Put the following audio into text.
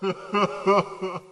ha ha ha